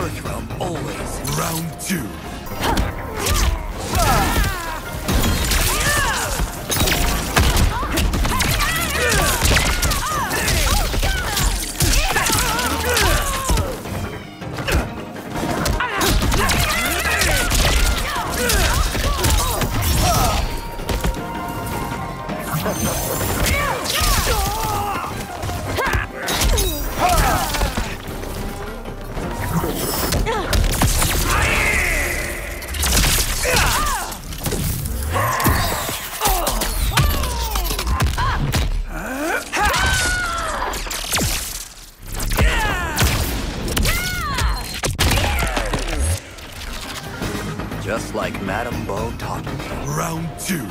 Earthrealm always. Round two. Just like Madame Bo taught me. Round two.